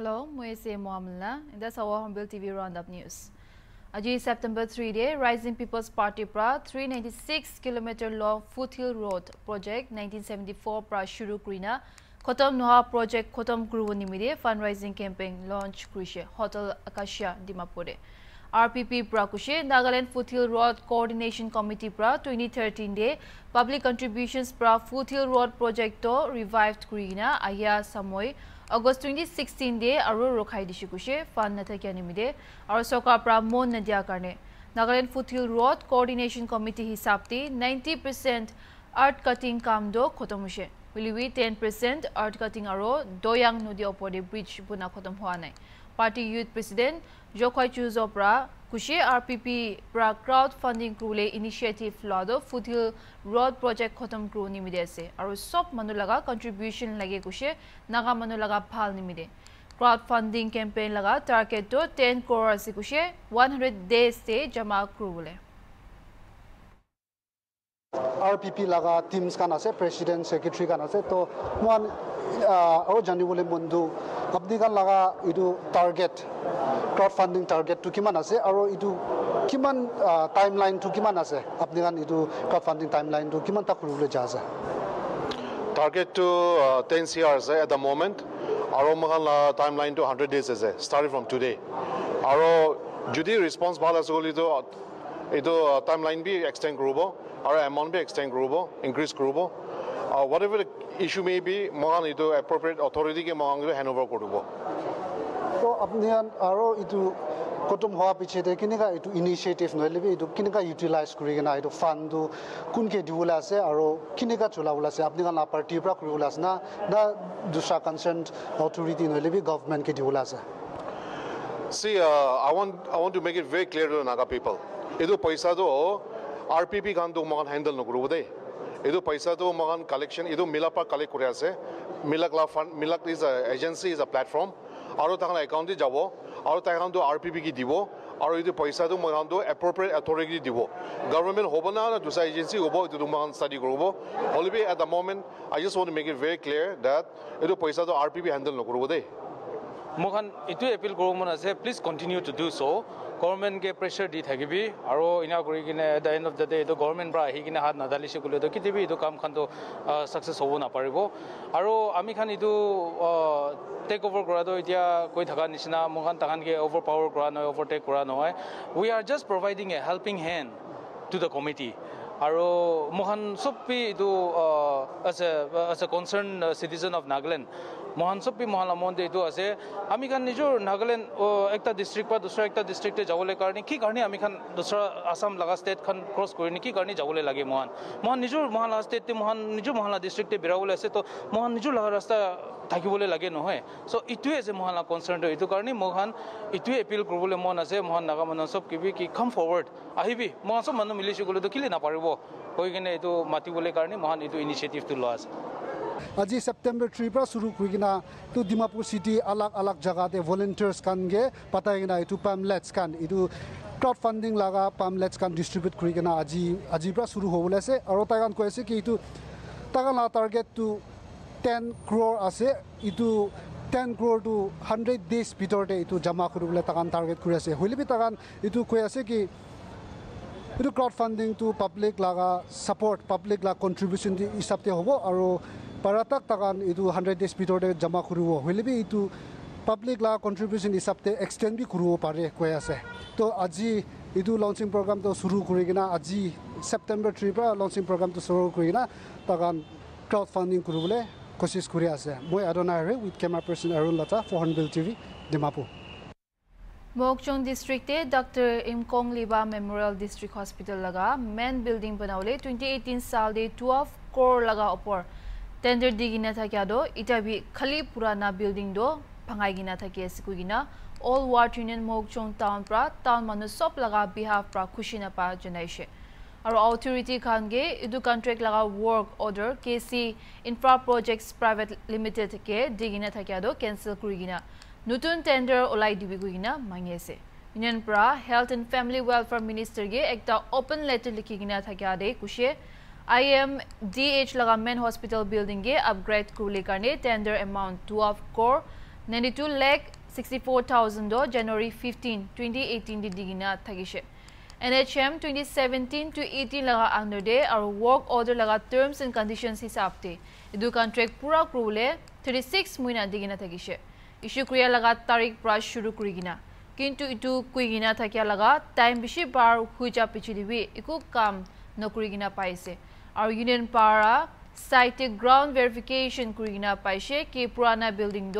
Hello, Moise Mohamla. That's our Hornbill TV Roundup News. Aji September 3 day, Rising People's Party pra 396 km long Foothill Road project 1974 pra shuru krina Khotam Noha project Khotam Kuru nimide fundraising campaign launch krishe Hotel Acacia Dimapur. RPP Prakushe Nagaland Foothill Road Coordination Committee pra 2013 day public contributions pra Foothill Road project to revived krina ahya samoy কৈছে fund নাথাকিয়া নিমিতে আৰু চৰকাৰৰ পৰা মন নিদিয়াৰ কাৰণে Nagaland foothill road coordination committee হিচাপতে নাইণ্টি পাৰ্চেণ্ট আৰ্ট কাটিং কামটো খতম হৈছে বুলিবি টেন পাৰ্চেণ্ট আৰ্ট কাটিং আৰু দয়াং নদীৰ ওপৰতে ব্ৰিজ বনোৱা খতম হোৱা নাই পাৰ্টি ইউথ প্ৰেচিডেণ্ট কুশি আৰ পি পি পৰা ক্ৰাউড ফাণ্ডিং ক্ৰুলে ইনিচিয়েটিভ লোৱাটো ফুটহিল ৰোড প্ৰজেক্ট খতম ক্ৰু নিমিতে আছে আৰু চব মানুহ লগা কণ্ট্ৰিবিউশ্যন লাগে কুশি নাগা মানুহ লগা ভাল নিমিতে ক্ৰাউড ফাণ্ডিং কেম্পেইন লগা টাৰ্গেটটো টেন ক্ৰ'ৰ আছে কুশি ওৱান হাণ্ড্ৰেড ডেজতে জমা ক্ৰু বোলে আৰ পি পি লগা টিমছ খান আছে প্ৰেচিডেণ্ট ছেক্ৰেটাৰী খান আছে তো মই আৰু জানিবলৈ মনটো আপুনি খান লগা এইটো টাৰ্গেট ক্ৰাউড ফাণ্ডিং টাৰ্গেটটো কিমান আছে আৰু এইটো কিমান টাইম লাইনটো কিমান আছে? আপুনি এইটো ক্ৰাউড ফাণ্ডিং টাইম লাইনটো কিমান তাক কৰিবলৈ যা আছে? টাৰ্গেটটো টেন চি আৰ আছে এট দ্য মমেণ্ট আৰু মোৰ টাইম লাইনটো হাণ্ড্ৰেড ডেজ আছে ষ্টাৰ্ট ফ্ৰম টুডে আৰু যদি ৰেচপন্স ভাল আছে বুলি এইটো এইটো টাইম লাইন বি এক্সটেণ্ড কৰিব আৰু এমাউণ্ট বি এক্সটেণ্ড কৰিব ইনক্ৰিজ কৰিব whatever issue may be মই এইটো এপ্ৰপ্ৰিয়েট অথৰিটিকে মই হেণ্ড অভাৰ কৰিব আপুনি আৰু এইটো কুটুম হোৱাৰ পিছতে কেনেকুৱা এইটো ইনিচিয়েটিভ নহ'লে এইটো কেনেকুৱা ইউটিলাইজ কৰি কিনে এইটো ফাণ্ডটো কোনকৈ দিবলৈ আছে আৰু কেনেকুৱা চলাবলৈ আছে আপুনি না পাৰ্টিৰ পৰা কৰিবলৈ আছে না না দুচৰা কনচাৰ্ণ অথৰিটি নহ'লে গভমেণ্টকে দিবলৈ আছে See, uh, I want I want to make it very clear to the Naga people. Idu paisa to RPP kan to magan handle no guru dei. এইটো পইচাটো মোৰ কালেকশ্যন এইটো মিলাৰ কালেক্ট কৰি আছে মিলাক লা fund Milaap is a agency is a platform আৰু তাহান একাউণ্টে যাব আৰু তাহাঁতো আৰ পি পি কি দিব আৰু এইটো পইচাটো মই সাধাৰণতে এপ্ৰপ্ৰিয়েট এথৰিটি দিব গভৰ্ণমেণ্ট হ'ব না দুচা এজেঞ্চি হ'ব এইটো মই ষ্টাডি কৰিব হ'লে B at the moment I just want make it very clear that এইটো পইচাটো আৰ পি পি হেণ্ডেল নকৰিব দেই মই এইটোৱে এপিল কৰিব মন আছে please continue to do so' গভৰ্ণমেণ্টকে pressure দি থাকিবি আৰু ইনা কৰি কিনে at the end of the day এইটো গভৰ্ণমেণ্ট পৰা আহি কিনে হাত নাদালিছে ক'লেতো কেতিয়াবা এইটো কামখানটো ছাকচেছ হ'ব নাপাৰিব। আৰু আমি খান এইটো টেক অভাৰ কৰাটো এতিয়া কৈ থকা নিচিনা মোখান তাহানকে অভাৰ পাৱাৰ কৰা নহয় অভাৰটেক কৰা নহয়। We are just providing a helping hand to the committee আৰু মোহান চবি এইটো as a as a concern citizen of Nagaland মহান চবি মহান মন্দিৰ এইটো আছে। আমি খান নিজৰ নাগালেণ্ড একটা ডিষ্ট্ৰিক্ট পৰা দুচৰা একটা ডিষ্ট্ৰিক্টে যাবলৈ কাৰণে কি কাৰণে আমি খান দুচৰা আছাম লগা ষ্টেটখন ক্ৰছ কৰি কি কাৰণে যাবলৈ লাগে মহান? মহান নিজৰ মহান লগা ষ্টেটে মহান নিজৰ মহান ডিষ্ট্ৰিক্টে বেৰাবলৈ আছে তো মহান নিজৰ লগা ৰাস্তা থাকিবলৈ লাগে নহয়। চ' এইটোৱে আছে মহান কনচাৰ্ণটো এইটো কাৰণে মহান এইটোৱে এপিল কৰিবলৈ মন আছে মহান নাগা মানুহ চব কিবি কি কাম ফৰৱাৰ্ড আহিবি। মহান চব মানুহ মিলিছোঁ গ'লেতো কেলে নাপাৰিব? হৈ কিনে এইটো মাতিবলৈ কাৰণে মহান এইটো ইনিচিয়েটিভটো লোৱা আছে। আজি ছেপ্টেম্বৰ থ্ৰীৰ পৰা চুৰু কৰি কিনে এইটো ডিমাপুৰ চিটি আলাগ আলাগ জেগাতে ভলেণ্টিয়াৰ্ছ খানগে পাতাই কিনে এইটো পামলেটছ খান এইটো ক্ৰাউড ফাণ্ডিং লগা পামলেটছ খান ডিষ্ট্ৰিবিউট কৰি কিনে আজি আজিৰ পৰা চুৰু হ'বলৈ আছে আৰু তাইকান কৈ আছে কি এইটো তাইকান টাৰ্গেটটো টেন ক্ৰ'ৰ আছে এইটো টেন ক্ৰ'ৰটো হাণ্ড্ৰেড ডেইজ ভিতৰতে এইটো জমা কৰিবলৈ তাকান টাৰ্গেট কৰি আছে হ'লেবি তাকান এইটো কৈ আছে কি এইটো ক্ৰাউড ফাণ্ডিংটো পাব্লিক লগা ছাপৰ্ট পাব্লিক লগা কণ্ট্ৰিবিউশ্যন হিচাপতে হ'ব আৰু paratak takan itu 100 days bitor de jama kuru wo will be itu public la contribution is up extend bi kuru pare ko ase to aji itu launching program to suru kuri gina aji september 3 pra launching program to suru kuri gina takan crowdfunding kuru bole koshish kuri ase boy adonai re with camera person arun lata for hanbil tv dimapu Mokchong district te Dr. Imkong Liba Memorial District Hospital laga main building banaule 2018 sal de 12 crore laga opor tender digina thakyado itabi khali purana building do phangai gina thake sikugina all war union mokchong town pra town manu sop laga behalf pra khushina pa janaishe aro authority khan ge idu contract laga work order kc infra projects private limited ke digina thakyado cancel kurigina nutun tender olai dibigugina mangese union pra health and family welfare minister ge ekta open letter likhigina thakyade kushe I M D H লগা main hospital বিল্ডিংগে upgrade কৰিলে কাৰণে tender amount twelve কৰ 92 lakh 64,000 do January 15, 2018 di digina thagishe. NHM 2017 to 18 laga under de aru work order laga terms and conditions hisab te idu contract pura kurule 36 muina digina thagishe. Issue kriya laga tarik pra shuru kurigina. কিন্তু ইটো কুইগিনা থাকিয়া লগা time বেছি বাৰ হৈ যা পিছি দিবি একো কাম নকৰি কিনা পাইছে আৰু ইউনিয়ন পাৰা চাইটে গ্ৰাউণ্ড ভেৰিফিকেশ্যন কৰি কিনা পাইছে কি পুৰাণা বিল্ডিং দ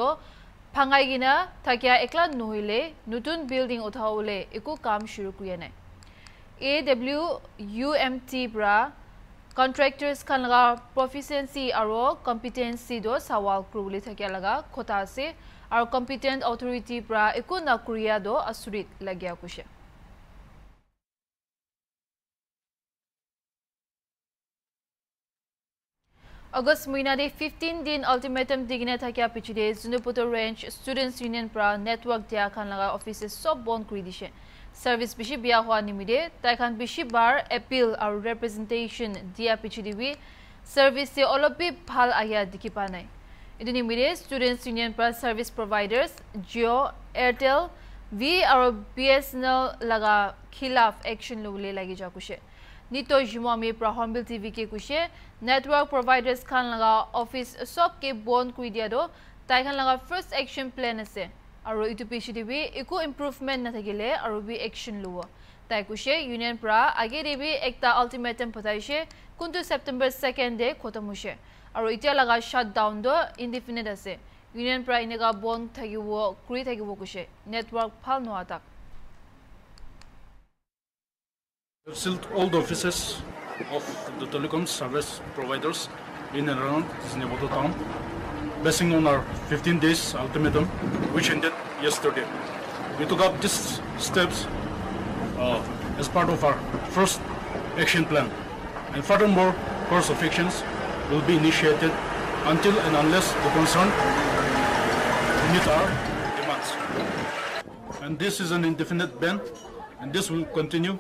ভাঙাই কিনা থাকিয়া একলা নহ'লে নতুন বিল্ডিং উঠাবলৈ একো কাম শুৰু কৰি নাই এ ডব্লিউ ইউ এম টিৰ পৰা কণ্ট্ৰেক্টাৰ্ছ খান লগা প্ৰফিচিয়েঞ্চি আৰু কম্পিটেঞ্চি দ চাৱাল কৰিবলৈ থাকিয়া লগা কথা আছে আৰু কম্পিটেণ্ট অথৰিটিৰ পৰা একো নকৰিয়া আচৰিত লাগীয়া কৈছে আগষ্ট মহিনাতে ফিফটিন দিন আল্টিমেটাম দিগিনে থাকিয়া পিছতে জুনুপুটৰ ৰেঞ্জ ষ্টুডেণ্টছ ইউনিয়ন পৰা নেটৱৰ্ক দিয়া খান লগা অফিচে চব বন্ধ কৰি দিছে ছাৰ্ভিচ বেছি বেয়া হোৱা নিমিত্তে তাইখান বেছি বাৰ এপিল আৰু ৰিপ্ৰেজেণ্টেশ্যন দিয়া পিছতে বি ছাৰ্ভিচে অলপ বি ভাল আহিয়া দেখি পোৱা নাই এইটো নিমিত্তে ষ্টুডেণ্টছ ইউনিয়ন পৰা ছাৰ্ভিচ প্ৰভাইডাৰ্ছ জিঅ' এয়াৰটেল ভি আৰু বি এছ এন এল লগা খিলাফ লাগি যোৱা কৈছে নিত জুমামি পৰা হৰ্ণবিল টিভিকে কৈছে নেটৱৰ্ক প্ৰভাইডাৰ্ছ খান লগা অফিচ চবকে বন্ধ কৰি দিয়াতো তাইখান লগা ফাৰ্ষ্ট একশ্যন প্লেন আছে আৰু ইটো পিছতে বি একো ইম্প্ৰুভমেণ্ট নাথাকিলে আৰু বি একশ্যন ল'ব তাই কৈছে ইউনিয়ন পৰা আগে দেবি একটা আল্টিমেটাম পঠাইছে কোনটো ছেপ্টেম্বৰ ছেকেণ্ড ডে খতম হৈছে আৰু এতিয়া লগা শ্বাট ডাউনটো ইনডিফিনিট আছে ইউনিয়ন পৰা এনেকুৱা বন্ধ থাকিব কৰি থাকিব কৈছে নেটৱৰ্ক ভাল নোহোৱা তাক We've sealed all the offices of the telecom service providers in and around Zinemoto town, basing on our 15 days ultimatum, which ended yesterday. We took up these steps uh, as part of our first action plan. And furthermore, course of actions will be initiated until and unless the concerned meet our demands. And this is an indefinite ban, and this will continue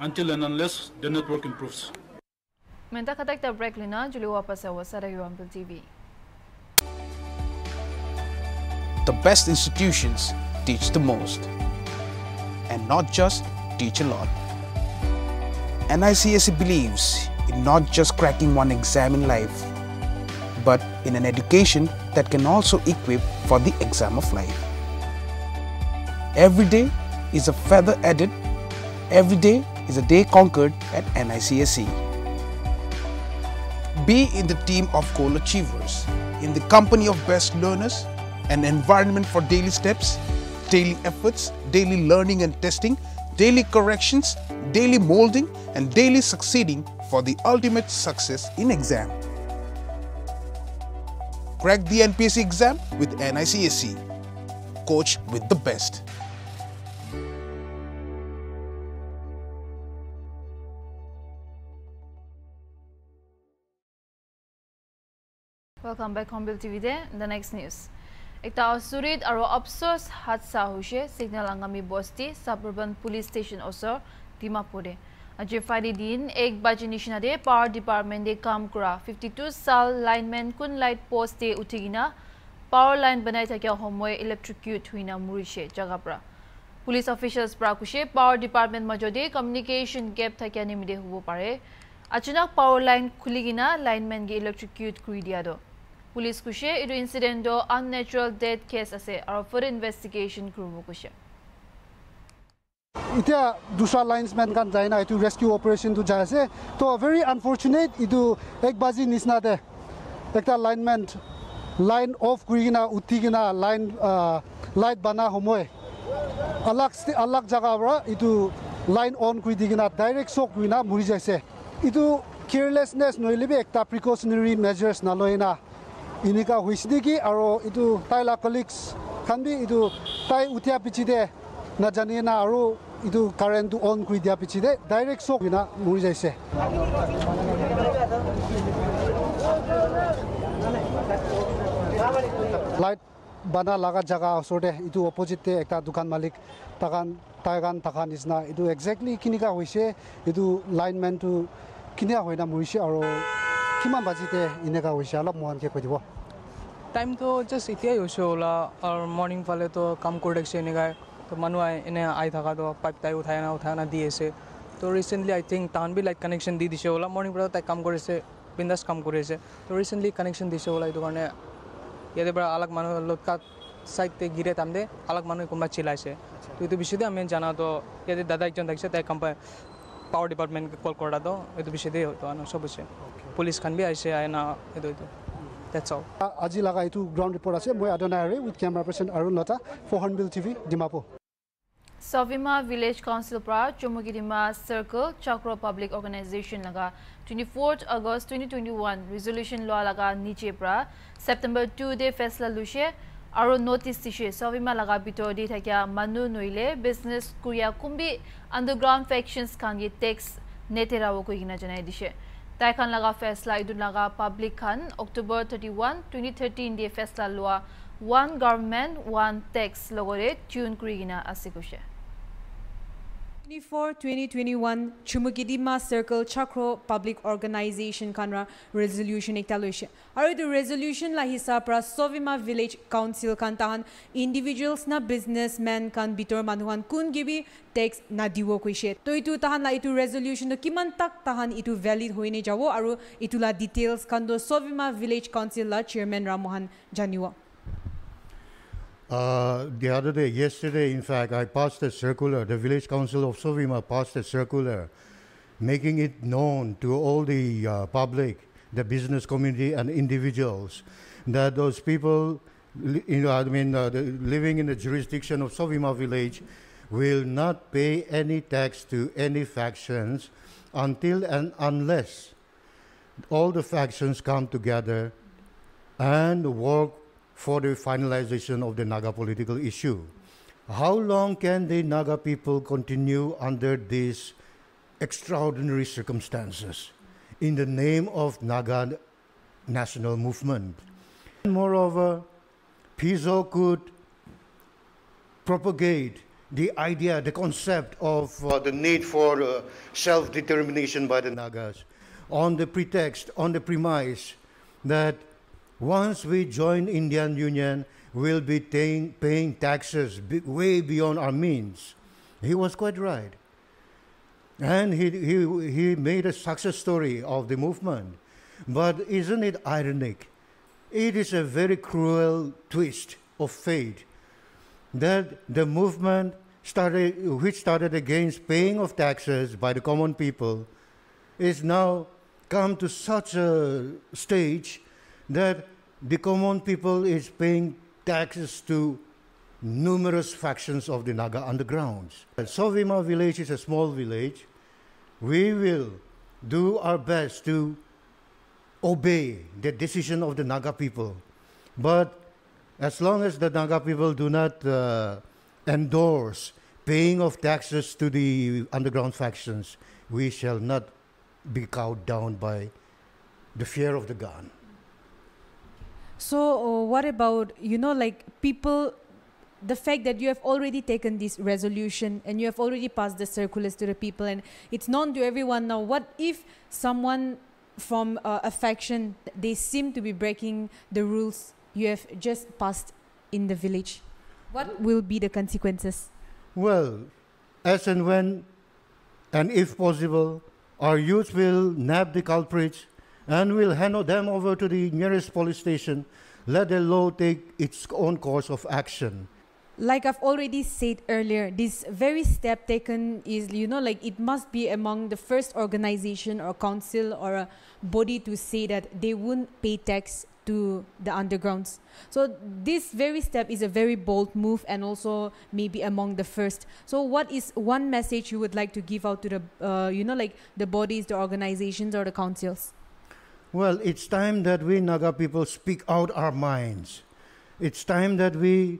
until and unless the network improves. Menta katak ta break lina juli wapas awa sa Radio Ampel TV. The best institutions teach the most and not just teach a lot. NICSE believes in not just cracking one exam in life, but in an education that can also equip for the exam of life. Every day is a feather added, every day is a day conquered at NICSE. Be in the team of goal achievers, in the company of best learners, an environment for daily steps, daily efforts, daily learning and testing, daily corrections, daily molding, and daily succeeding for the ultimate success in exam. Crack the NPSC exam with NICSE. Coach with the best. Welcome back Hornbill TV de. The next news. অসুৰিত আৰু অফচোস হাদসা হৈছে signal Angami বস্তি সাবৰবান police station ওচৰ ডিমাপুৰে আজি Friday দিন এক বাজি নিচিনাতে power ডিপাৰ্টমেণ্টে কাম কৰা ফিফটি টু চাল লাইনমেন কোন লাইট পোষ্টে উঠি কিনা পাৱাৰ লাইন বনাই থকা সময় ইলেক্ট্ৰিকিউট হৈ না মৰিছে জেগাৰ পৰা পুলিচ অফিচিয়েলছ পৰা কৈছে পাৱাৰ ডিপাৰ্টমেণ্ট মাজতে কমিউনিকেশ্যন গেপ থাকিয়া নিমিত্তে হ'ব পাৰে আচানক পাৱাৰ লাইন খুলি কিনা লাইনমেনকে ইলেক্ট্ৰিকিউট কৰি দিয়াটো ইনচিডেণ্টটো আননেচাৰেল ডেথ কেছ আছে আৰু ফাৰ্ডাৰ ইনভেষ্টিগেশ্যন কৰিব কৈছে এতিয়া দুসৰা লাইন্সমেন কান যায় না এইটো ৰেস্কিউ অপাৰেশ্যনটো যাই আছে তো ভেৰি আনফৰ্চুনেট এইটো এক বাজি নিচিনাতে একটা লাইনমেন লাইন অফ কৰি কিনা উঠি কিনা লাইন লাইট বানা সময় আলাগ আলাগ জেগাৰ পৰা এইটো লাইন অন কৰি দি কিনা ডাইৰেক্ট চক কৰি না মৰি যাইছে এইটো কেয়াৰলেছনেছ নহ'লে একটা প্ৰিকশ্যনেৰী মেজাৰ্ছ নলয় না এনেকুৱা হৈছে নেকি আৰু এইটো তাইলা কলিগছ খান বি এইটো তাই উঠিয়া পিছিতে নাজানে না আৰু এইটো কাৰেণ্টটো অন কৰি দিয়া পিছিতে ডাইৰেক্ট চক না মৰি যাইছে লাইট বানা লগা জেগা ওচৰতে এইটো অপজিটতে এটা দোকান মালিক তাকান তাইকান থকা নিচিনা এইটো একজেক্টলি কেনেকুৱা হৈছে এইটো লাইনমেনটো কেনেকুৱা হয় না মৰিছে আৰু কিমান বাজিতে এনেকুৱা হৈছে অলপ মহানকৈ কৈ দিব টাইমটো জাষ্ট এতিয়াই হৈছে ওলা আৰু মৰ্ণিং ফালেতো কাম কৰি থাকিছে এনেকৈ তো মানুহ আহি এনে আহি থকাটো পাইপ তাই উঠাই অনা উঠাই অনা দি আছে তো ৰিচেণ্টলি আই থিংক তাহান বি লাইট কানেকশ্যন দি দিছে ওলা মৰ্ণিং পৰা তাই কাম কৰিছে বিন্দাছ কাম কৰি আছে তো ৰিচেণ্টলি কানেকশ্যন দিছে ওলা এইটো কাৰণে ইয়াতে পৰা আলাগ মানুহ লটকাত চাইডতে গিৰে তামদে আলাগ মানুহ কোনোবা চিলাইছে তো এইটো বিষয়তে আমি জানা তো ইয়াতে দাদা একজন থাকিছে তাই কোম্পানী পাৱাৰ ডিপাৰ্টমেণ্ট কল কৰাটো এইটো বিষয়তে হয়তো আনো চব হৈছে পুলিচ খান বি আহিছে আহে না এইটো এইটো দেটছ অল আজি লগা এইটো গ্ৰাউণ্ড ৰিপৰ্ট আছে মই আদনাই আৰে with camera person Arun Lata for Hornbill TV Dimapur Savima Village Council pra Chumugidima Circle Chakra Public Organization laga 24th August 2021 resolution law laga niche pra September 2 day faisla lushe aro notice tishe Savima laga bitor di thakya manu noile business kuria kumbi underground factions kan ye tax netera wo koigina janai dishe tai khan laga faisla idun laga public khan October 31 2013 day faisla lua one government one tax logore tune kurigina asikuse 24 2021 Chumukidima Circle Chakro Public Organization kanra resolution ekta loise aru etu resolution la hisab pra Sovima Village Council kan tahan individuals na businessmen kan bitor manuhan kun gibi tax na diwo koise to itu tahan la itu resolution to kiman tak tahan itu valid hoine jawo aru itu la details kan do Sovima Village Council la chairman Ramohan janiwa Uh, the other day, yesterday, in fact, I passed a circular. The village council of Sovima passed a circular, making it known to all the uh, public, the business community, and individuals that those people, you know, I mean, uh, the, living in the jurisdiction of Sovima village, will not pay any tax to any factions until and unless all the factions come together and work for the finalization of the Naga political issue. How long can the Naga people continue under these extraordinary circumstances in the name of Naga national movement? Moreover, PISO could propagate the idea, the concept of uh, the need for uh, self determination by the Nagas on the pretext, on the premise that once we join Indian Union, we'll be paying, paying taxes way beyond our means. He was quite right. And he, he, he made a success story of the movement. But isn't it ironic? It is a very cruel twist of fate that the movement started, which started against paying of taxes by the common people, is now come to such a stage that the common people is paying taxes to numerous factions of the Naga undergrounds. Sovima village is a small village. We will do our best to obey the decision of the Naga people. But as long as the Naga people do not uh, endorse paying of taxes to the underground factions, we shall not be cowed down by the fear of the gun. So, uh, what about, you know, like people, the fact that you have already taken this resolution and you have already passed the circulars to the people and it's known to everyone now, what if someone from uh, a faction, they seem to be breaking the rules you have just passed in the village? What will be the consequences? Well, as and when, and if possible, our youth will nab the culprits and will hand them over to the nearest police station. Let the law take its own course of action. like I've already said earlier, this very step taken is, you know, like it must be among the first organization or council or a body to say that they wouldn't pay tax to the undergrounds. So this very step is a very bold move and also maybe among the first. So what is one message you would like to give out to the, uh, you know, like the bodies, the organizations or the councils? Well, it's time that we Naga people speak out our minds. It's time that we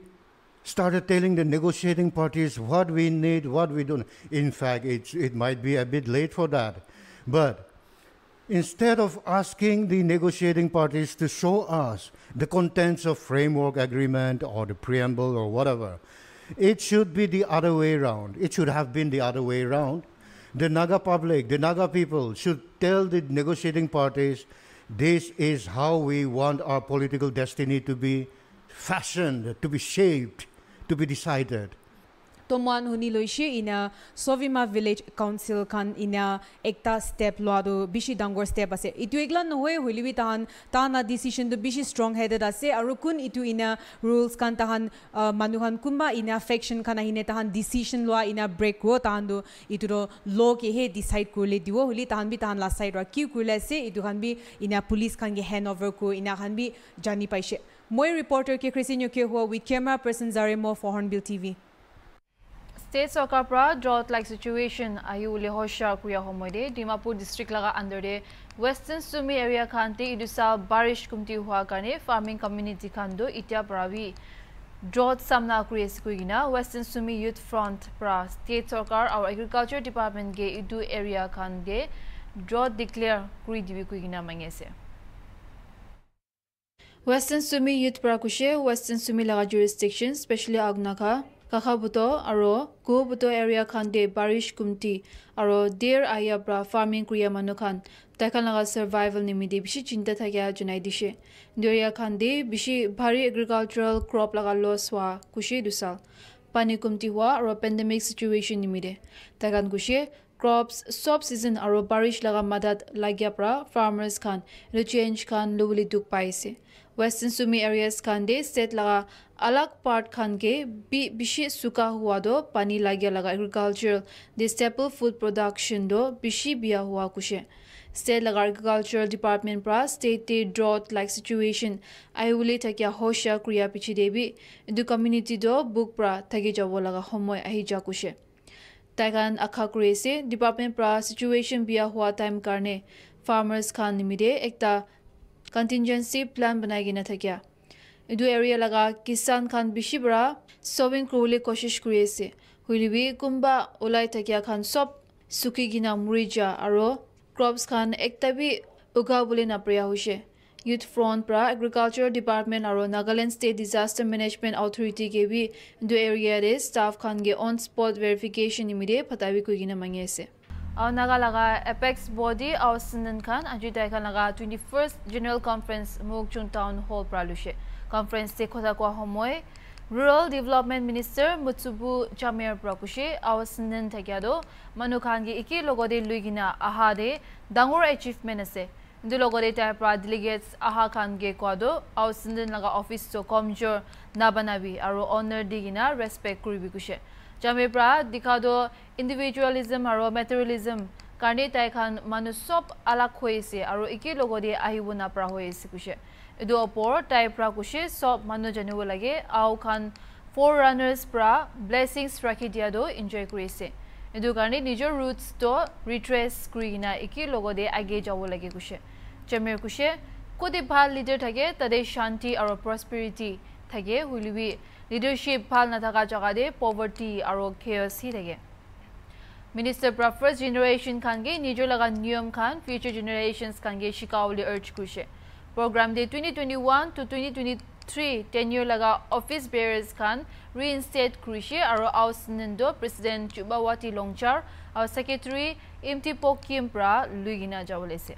started telling the negotiating parties what we need, what we don't. In fact, it's, it might be a bit late for that. But instead of asking the negotiating parties to show us the contents of framework agreement or the preamble or whatever, it should be the other way around. It should have been the other way around. The Naga public, the Naga people should tell the negotiating parties this is how we want our political destiny to be fashioned, to be shaped, to be decided. Kan ina ekta step loa do bishi dangor step ase. Itu egla nohoe hulibi tahan tahana decision do bishi strong headed ase aru kun itu ina rules kan tahan uh, manuhan kumba ina faction kana hine tahan decision loa ina break wo tahan do itu do law ke he decide kurle diwo huli tahan bi tahan last side ra kiu kurle ase itu kan bi ina police kan ge hand over ko ina kan bi jani paishe. Moi reporter ke Christine ke huwa with camera person Zaremo for Hornbill District laga under de Western Sumi area kante idusa barish kumti hua kane farming community kando itya pravi drought samna kuri sikuina Western Sumi Youth Front pra State Soccer our agriculture department ge idu area kan ge drought declare kuri dibi kuina mangese Western Sumi Youth pra kushe Western Sumi laga jurisdiction especially agnaka kakhabuto aro kubuto area khan de barish kumti aro deer aya bra farming kriya manu khan takhan laga survival nimide bishi chinta thakya junai dishe deria khan de bishi bhari agricultural crop laga loss wa kushi dusal pani kumti wa aro pandemic situation nimide takhan kushi crops sob season aro barish laga madad lagya pra farmers khan change khan lubuli duk paise western sumi areas khan de state laga alag part khan ke bi bishi suka hua do pani lagya laga agricultural the staple food production do bishi bia hua kushe state laga agricultural department pra state te drought like situation i will takya hosha kriya pichi debi du community do book pra thagi jabo laga homoy ahi ja kushe taigan akha kurese department pra situation bia hua time karne farmers khan nimide ekta contingency plan banai gina thakya edu area laga kisan khan bishi bra sowing krule koshish kuri ase huilibi kumba ulai takya khan sob suki gina murija aro crops khan ekta bi uga bole hoise area de staff khan ge on spot verification imide phatabi ko gina mangi ase aw naga laga apex body aw sinan khan aju dai khan laga 21st general conference mokchung town hall pra lushe conference te khota kwa homoy rural development minister mutsubu chamer prakushe awasnen thagyado manu khan gi iki logode luigina ndu logode ta pra delegates aha khan ge kwado awasnen laga office to komjor nabanabi aro honor digina respect kuribi kushe chamer pra dikhado individualism aro materialism karne tai khan manu sob alak hoise aro iki logode ahibuna pra hoise kushe edu opor tai pra kushe sob manu janu lage au khan four runners pra blessings rakhi dia do enjoy kurise edu karne nijor roots to retrace kurina iki logode age jawo lage kushe chamer kushe kodi bhal leader thage tade shanti aro prosperity thage hulibi leadership bhal na thaka jaga de poverty aro chaos hi thage Minister pra first generation khan ge nijor laga niyam khan future generations khan ge shikawli urge kushe program de 2021 to 2023 tenure laga office bearers khan reinstate krishi aro aus nindo president chubawati longchar our secretary imti pokim pra luigina jawlese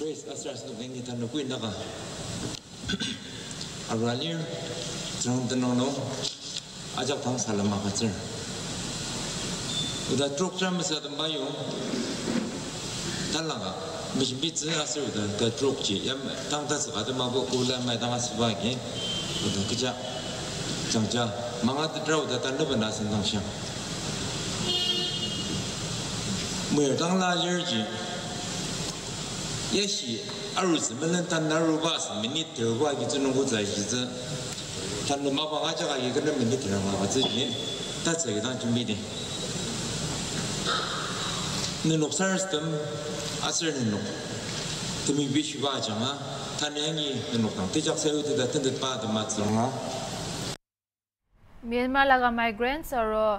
Grace Asras no vengi tan no kuin daga. Aralir drang den no no aja pang salama khatsar. Uda trok tram sa dam bayo talanga mish bitz asir da da trok chi yam tang tas ga da ma bo kula ma da as ba ge. Uda kja changcha manga da draw da tan no bana san dang sha. Mwe dang la yer ji. yeshi aru zimalan tan naru baas mini terwa ki zinu gu zai shi zi tan lu mapa nga chaga ki gana mini terwa ba zi yin ta tsa ki tang chumbi di ni nuk sar stam asar ni nuk tami bishi ba changa tan yangi ni nuk tang tijak sayo tida tindit ba dama zi nga Myanmar laga migrants aro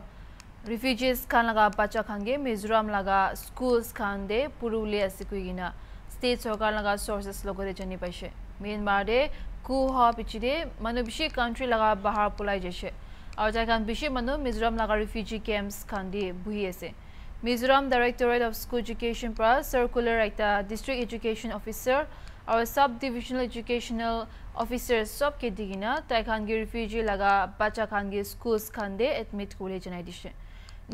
refugees khan laga bacha khange Mizoram laga schools khan de purule asikui gina sarkar laga sources logo de jani paise Myanmar de ku ha pichide manu bishi country laga bahar pulai jeshe aur jagan bishi manu Mizoram laga refugee camps kan de buhi ase. Mizoram directorate of school education পৰা circular এটা district education officer আৰু sub divisional educational officer চব কেদি কিনা তাই খানগি refugee লগা বাচ্চা খানগি schools খান দে admit কৰি জনাই দিছে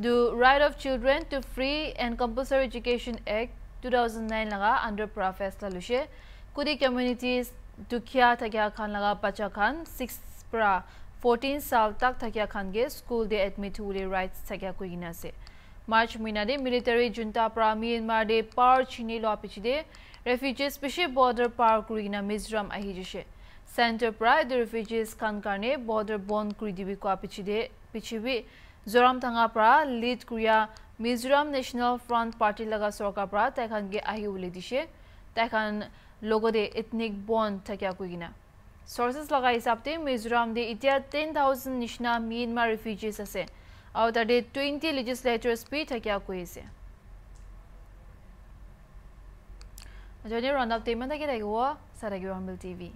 the right of children to free and compulsory education act two thousand nine লগা আণ্ডাৰ পৰা ফেচলা লৈছে কুদি কমিউনিটিজ দুখীয়া থাকিয়া খান বাচ্চা খান ছিক্স পৰা চাল তাক থাকিয়া খানগে স্কুল দে এডমিট হ'বলৈ ৰাইটছ থাকিয়া কৈ কিনে আছে মাৰ্চ মহিনাতে মিলিটাৰী জুণ্টা পৰা ম্যানমাৰ দে পাৰ চিনি লোৱা পিছতে ৰেফিউজিজ পিছে বৰ্ডাৰ পাৰ কৰি কিনে মিজোৰাম আহি দিছে চেণ্টাৰ পৰা এইটো ৰেফিউজিজ খান কাৰণে বৰ্ডাৰ বন্ধ কৰি দিবি কোৱা পিছতে পিছিবি জোৰাম থাঙা পৰা লিড কৰিয়া মিজোৰাম নেশ্যনেল ফ্ৰণ্ট পাৰ্টিৰ লগা পৰা তাইখানকে আহি বুলি দিছে। তাইখান লগতে ইথনিক বন্ধ থাকিয়া কৈ কিনে। চৰ্চেছ লগা হিচাপতে মিজোৰাম দে এতিয়া টেন থাউজেণ্ড নিচিনা ম্যানমাৰ ৰিফিউজিজ আছে আৰু তাতে টুৱেণ্টি লেজিছলেটৰ্ছ বি থাকিয়া কৈ আছে। যদি ৰন্ধা টেইমান থাকি থাকিব। চাই থাকিব টিভি